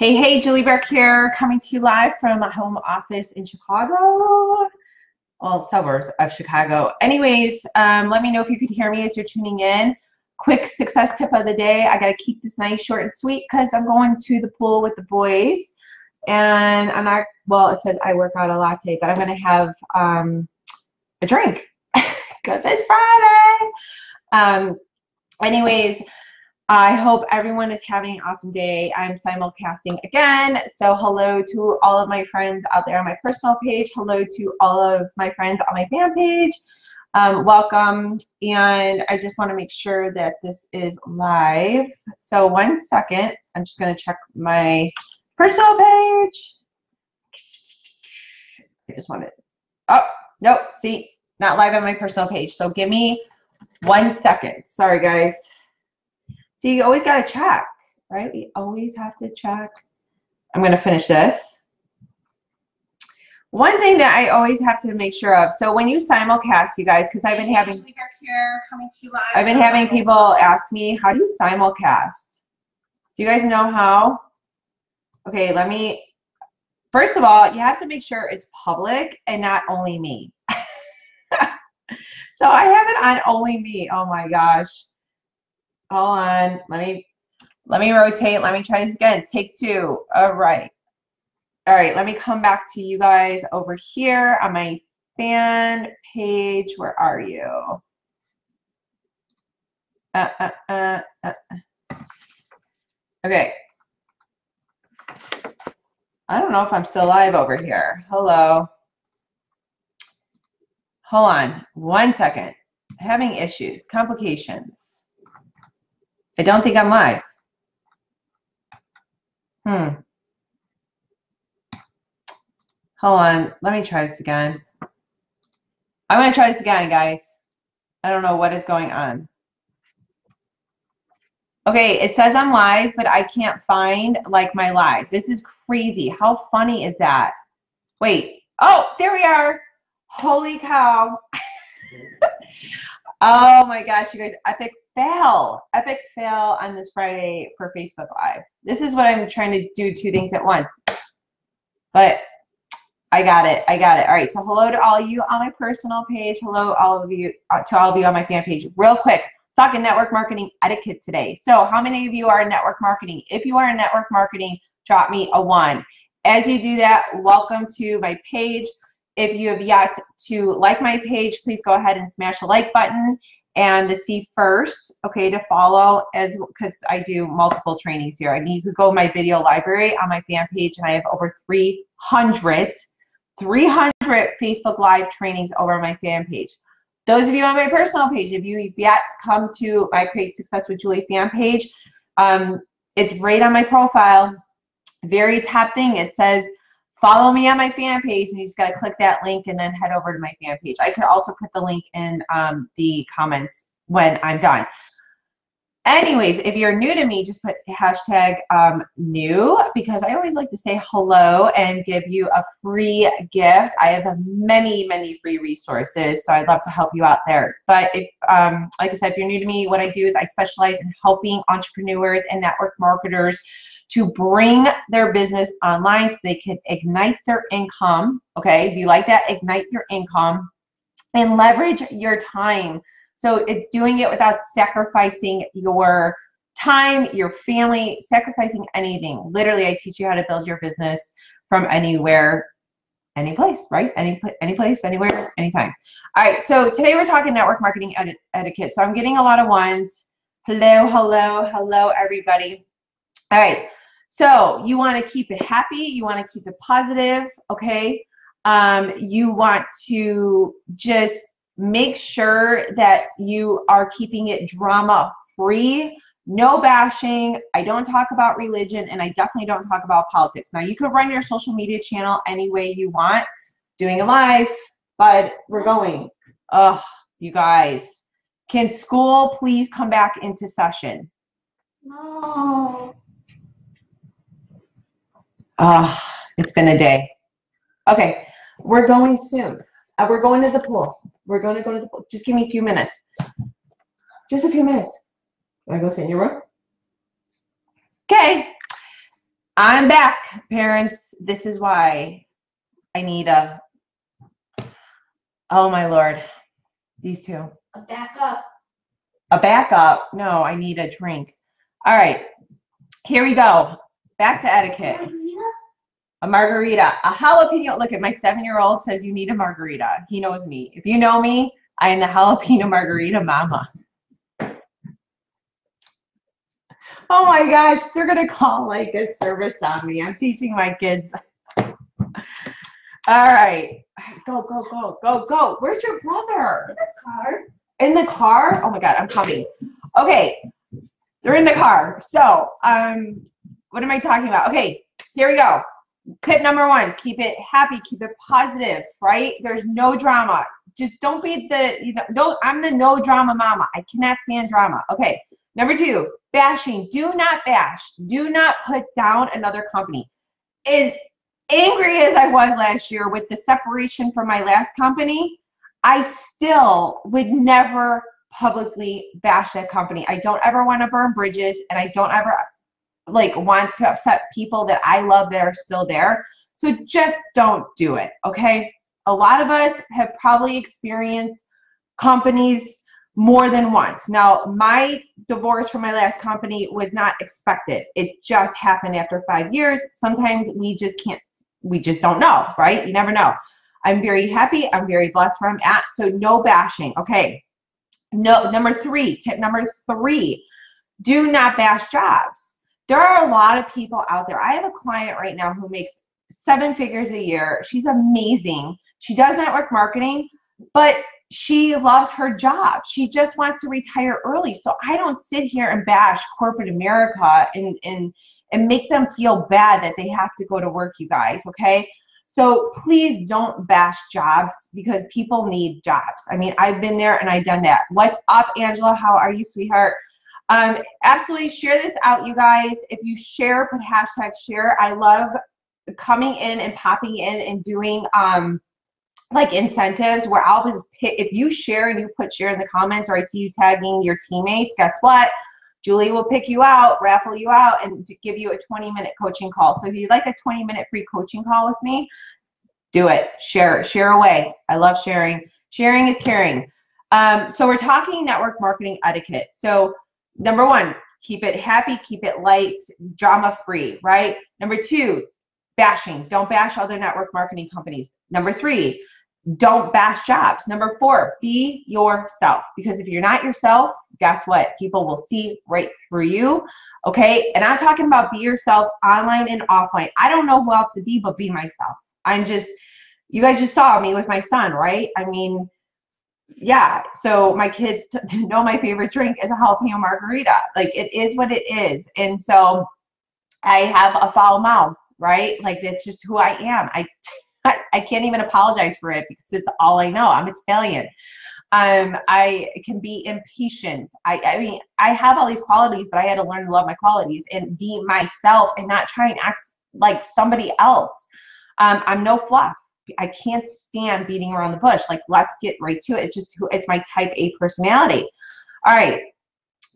Hey, hey, Julie Burke here, coming to you live from my home office in Chicago. Well, suburbs of Chicago. Anyways, um, let me know if you could hear me as you're tuning in. Quick success tip of the day. I got to keep this nice, short, and sweet because I'm going to the pool with the boys. And I'm not, well, it says I work out a latte, but I'm going to have um, a drink because it's Friday. Um, anyways, I hope everyone is having an awesome day. I'm simulcasting again. So hello to all of my friends out there on my personal page. Hello to all of my friends on my fan page. Um, welcome. And I just want to make sure that this is live. So one second. I'm just going to check my personal page. I just want it. Oh, nope. See, not live on my personal page. So give me one second. Sorry, guys. So you always got to check, right? We always have to check. I'm going to finish this. One thing that I always have to make sure of. So when you simulcast, you guys, because I've been having here coming to you live. I've been having people ask me, how do you simulcast? Do you guys know how? Okay, let me. First of all, you have to make sure it's public and not only me. so I have it on only me. Oh my gosh. Hold on. Let me let me rotate. Let me try this again. Take two. All right. All right. Let me come back to you guys over here on my fan page. Where are you? Uh, uh, uh, uh. Okay. I don't know if I'm still live over here. Hello. Hold on one second. Having issues, complications. I don't think I'm live. Hmm. Hold on. Let me try this again. I'm going to try this again, guys. I don't know what is going on. Okay, it says I'm live, but I can't find like my live. This is crazy. How funny is that? Wait. Oh, there we are. Holy cow. oh my gosh, you guys, epic fail, epic fail on this Friday for Facebook Live. This is what I'm trying to do two things at once. But I got it. I got it. All right. So hello to all you on my personal page. Hello all of you uh, to all of you on my fan page. Real quick, talking network marketing etiquette today. So how many of you are in network marketing? If you are in network marketing, drop me a one. As you do that, welcome to my page. If you have yet to like my page, please go ahead and smash the like button and the see first, okay, to follow as because I do multiple trainings here. I mean, you could go my video library on my fan page, and I have over 300, 300 Facebook Live trainings over my fan page. Those of you on my personal page, if you've yet come to my Create Success with Julie fan page, um, it's right on my profile. Very top thing. It says follow me on my fan page and you just got to click that link and then head over to my fan page. I could also put the link in um, the comments when I'm done. Anyways, if you're new to me, just put hashtag um, new because I always like to say hello and give you a free gift. I have many, many free resources, so I'd love to help you out there. But if, um, like I said, if you're new to me, what I do is I specialize in helping entrepreneurs and network marketers to bring their business online so they can ignite their income. Okay, do you like that? Ignite your income and leverage your time. So it's doing it without sacrificing your time, your family, sacrificing anything. Literally, I teach you how to build your business from anywhere, any place, right? Any any place, anywhere, anytime. All right. So today we're talking network marketing eti- etiquette. So I'm getting a lot of ones. Hello, hello, hello, everybody. All right. So you want to keep it happy. You want to keep it positive. Okay. Um, you want to just make sure that you are keeping it drama free. No bashing. I don't talk about religion and I definitely don't talk about politics. Now, you could run your social media channel any way you want, doing a live, but we're going. Ugh, you guys. Can school please come back into session? No. Ah, oh, it's been a day. Okay, we're going soon. Uh, we're going to the pool. We're going to go to the pool. Just give me a few minutes. Just a few minutes. Want to go sit in your room? Okay. I'm back, parents. This is why I need a. Oh my lord, these two. A backup. A backup. No, I need a drink. All right, here we go. Back to etiquette. A margarita, a jalapeno. Look at my seven-year-old says you need a margarita. He knows me. If you know me, I am the jalapeno margarita mama. Oh my gosh, they're gonna call like a service on me. I'm teaching my kids. All right, go, go, go, go, go. Where's your brother? In the Car. In the car? Oh my god, I'm coming. Okay, they're in the car. So, um, what am I talking about? Okay, here we go. Tip number one: keep it happy, keep it positive. Right? There's no drama. Just don't be the you know. No, I'm the no drama mama. I cannot stand drama. Okay. Number two: bashing. Do not bash. Do not put down another company. As angry as I was last year with the separation from my last company, I still would never publicly bash that company. I don't ever want to burn bridges and I don't ever like want to upset people that I love that are still there. So just don't do it, okay? A lot of us have probably experienced companies more than once. Now, my divorce from my last company was not expected. It just happened after 5 years. Sometimes we just can't we just don't know, right? You never know. I'm very happy. I'm very blessed where I'm at. So no bashing. Okay. No, number three, tip number three, do not bash jobs. There are a lot of people out there. I have a client right now who makes seven figures a year. She's amazing. She does network marketing, but she loves her job. She just wants to retire early. So I don't sit here and bash corporate America and and and make them feel bad that they have to go to work, you guys, okay? So please don't bash jobs because people need jobs. I mean, I've been there and I've done that. What's up, Angela? How are you, sweetheart? Um, absolutely share this out, you guys. If you share, put hashtag share. I love coming in and popping in and doing um, like incentives where I'll just pick, if you share and you put share in the comments or I see you tagging your teammates, guess what? Julie will pick you out, raffle you out, and give you a 20 minute coaching call. So if you'd like a 20 minute free coaching call with me, do it. Share, share away. I love sharing. Sharing is caring. Um, so we're talking network marketing etiquette. So number one, keep it happy, keep it light, drama free, right? Number two, bashing. Don't bash other network marketing companies. Number three, don't bash jobs. Number four, be yourself. Because if you're not yourself, guess what? People will see right through you. Okay. And I'm talking about be yourself online and offline. I don't know who else to be, but be myself. I'm just, you guys just saw me with my son, right? I mean, yeah. So my kids t- know my favorite drink is a jalapeno margarita. Like it is what it is. And so I have a foul mouth, right? Like that's just who I am. I I, can't even apologize for it because it's all I know. I'm Italian. Um, I can be impatient. I, I mean, I have all these qualities, but I had to learn to love my qualities and be myself and not try and act like somebody else. Um, I'm no fluff. I can't stand beating around the bush. Like, let's get right to it. It's just who it's my type A personality. All right.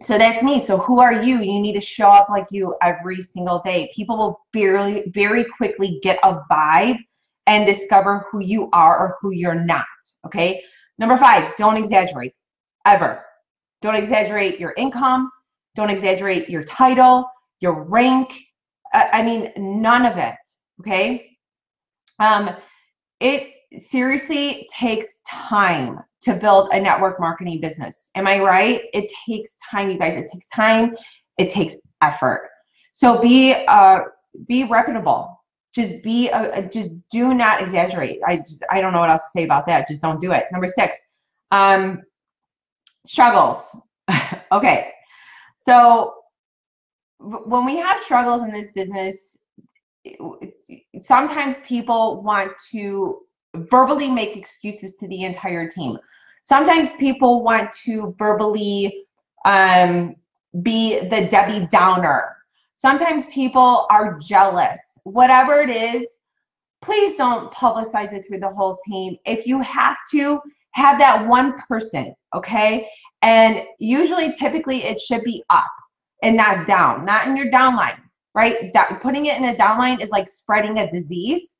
So that's me. So who are you? You need to show up like you every single day. People will barely, very quickly get a vibe and discover who you are or who you're not. Okay. Number five, don't exaggerate ever. Don't exaggerate your income. Don't exaggerate your title, your rank. I mean, none of it. Okay. Um, it seriously takes time to build a network marketing business. Am I right? It takes time, you guys. It takes time. It takes effort. So be uh, be reputable just be a, a, just do not exaggerate i just, i don't know what else to say about that just don't do it number six um struggles okay so when we have struggles in this business sometimes people want to verbally make excuses to the entire team sometimes people want to verbally um, be the debbie downer sometimes people are jealous whatever it is, please don't publicize it through the whole team. If you have to, have that one person, okay? And usually, typically, it should be up and not down, not in your downline. Right? Da- putting it in a downline is like spreading a disease.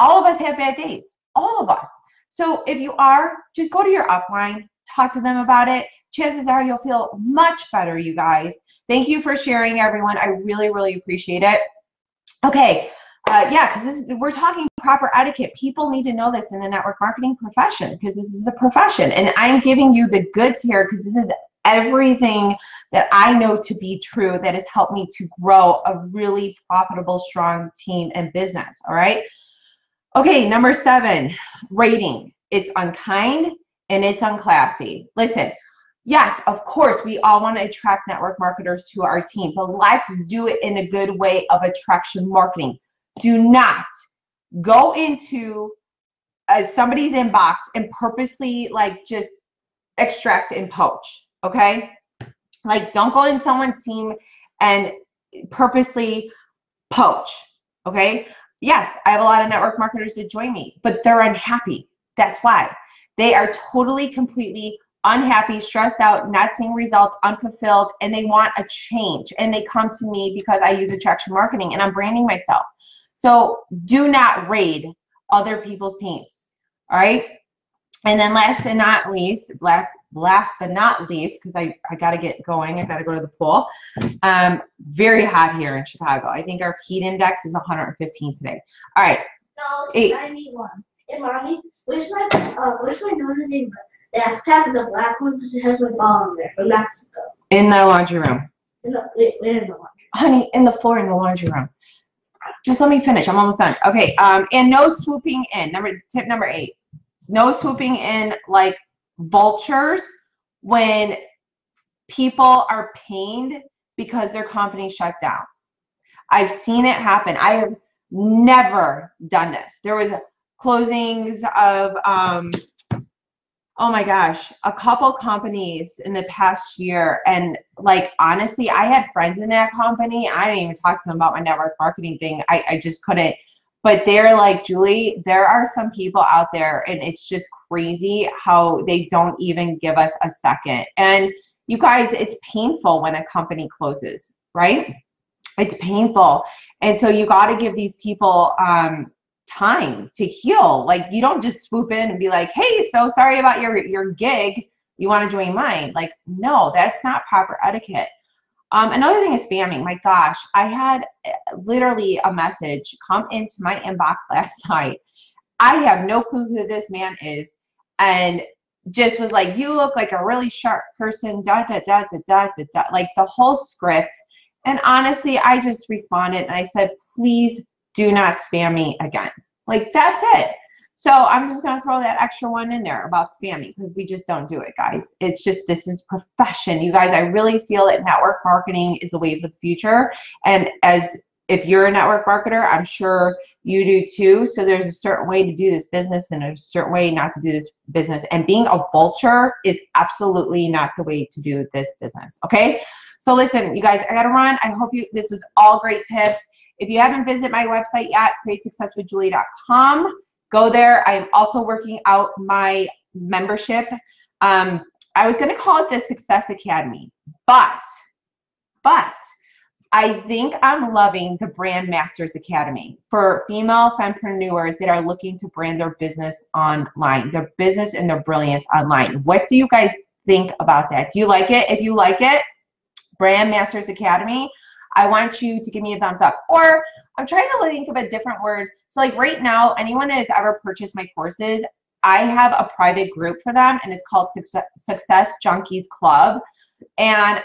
All of us have bad days, all of us. So if you are, just go to your upline, talk to them about it. Chances are you'll feel much better, you guys. Thank you for sharing, everyone. I really, really appreciate it. Okay, uh, yeah, because we're talking proper etiquette. People need to know this in the network marketing profession because this is a profession, and I'm giving you the goods here because this is everything that I know to be true that has helped me to grow a really profitable, strong team and business. All right. Okay, number seven, raiding. It's unkind and it's unclassy. Listen, yes, of course, we all want to attract network marketers to our team, but let's do it in a good way of attraction marketing. Do not go into uh, somebody's inbox and purposely like just extract and poach. Okay, like don't go in someone's team and purposely poach. Okay, yes, I have a lot of network marketers that join me, but they're unhappy. That's why they are totally, completely unhappy, stressed out, not seeing results, unfulfilled, and they want a change. And they come to me because I use attraction marketing and I'm branding myself. So do not raid other people's teams. All right. And then last but not least, last last but not least, because I, I gotta get going, I gotta go to the pool. Um, very hot here in Chicago. I think our heat index is 115 today. All right. No, Eight. I need one. Hey, mommy, where's my uh, where's my Notre Dame? The backpack is a black one because it has my ball on there from Mexico. In the laundry room. In the, wait, wait in the one. honey, in the floor in the laundry room. Just let me finish. I'm almost done. Okay. Um, and no swooping in. Number tip number eight. No swooping in like vultures when people are pained because their company shut down. I've seen it happen. I have never done this. There was closings of um, oh my gosh, a couple companies in the past year. And like, honestly, I had friends in that company. I didn't even talk to them about my network marketing thing. I, I just couldn't. But they're like, Julie, there are some people out there, and it's just crazy how they don't even give us a second. And you guys, it's painful when a company closes, right? It's painful. And so you got to give these people um, time to heal. Like you don't just swoop in and be like, "Hey, so sorry about your your gig. You want to join mine?" Like, no, that's not proper etiquette. Um, another thing is spamming. My gosh, I had uh, literally a message come into my inbox last night. I have no clue who this man is, and just was like, "You look like a really sharp person." Da da da da da da da. Like the whole script. And honestly, I just responded and I said, "Please do not spam me again." Like that's it. So I'm just gonna throw that extra one in there about spamming because we just don't do it, guys. It's just this is profession. You guys, I really feel that network marketing is the wave of the future. And as if you're a network marketer, I'm sure you do too. So there's a certain way to do this business and a certain way not to do this business. And being a vulture is absolutely not the way to do this business. Okay. So listen, you guys, I gotta run. I hope you this was all great tips. If you haven't visited my website yet, createsuccesswithjulie.com, go there. I'm also working out my membership. Um, I was going to call it the Success Academy, but, but I think I'm loving the Brand Masters Academy for female fempreneurs that are looking to brand their business online, their business and their brilliance online. What do you guys think about that? Do you like it? If you like it, Brand Masters Academy, I want you to give me a thumbs up. Or I'm trying to think of a different word. So like right now, anyone that has ever purchased my courses, I have a private group for them and it's called Success Junkies Club. And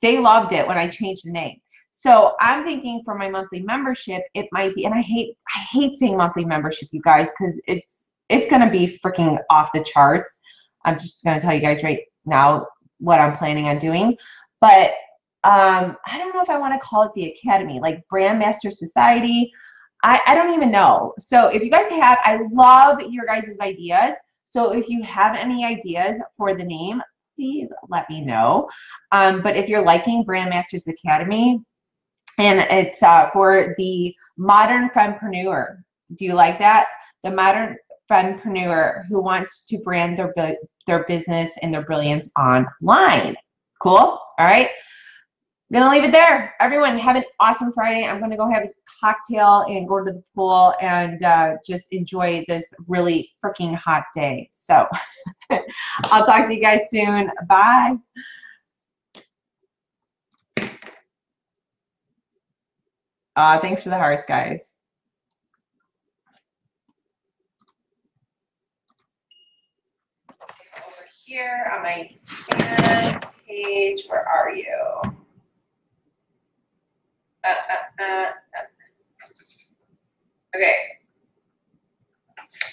they loved it when I changed the name. So I'm thinking for my monthly membership, it might be, and I hate I hate saying monthly membership, you guys, because it's it's gonna be freaking off the charts. I'm just gonna tell you guys right now what I'm planning on doing. But um, I don't know if I want to call it the academy, like Brand Master Society. I, I don't even know. So if you guys have, I love your guys' ideas. So if you have any ideas for the name, please let me know. Um, but if you're liking Brand Masters Academy, and it's uh, for the modern fempreneur, do you like that? The modern fempreneur who wants to brand their their business and their brilliance online. Cool. All right. Gonna leave it there. Everyone, have an awesome Friday. I'm gonna go have a cocktail and go to the pool and uh, just enjoy this really freaking hot day. So I'll talk to you guys soon. Bye. Uh, thanks for the hearts, guys. Over here on my page, where are you? Uh, uh, uh, uh. Okay,